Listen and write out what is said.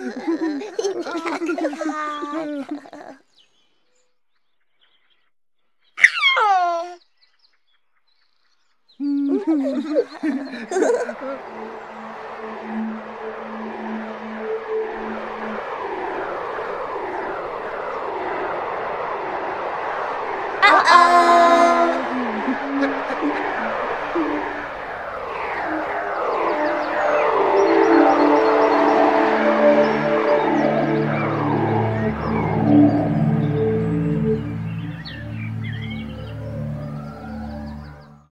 Mm-hmm.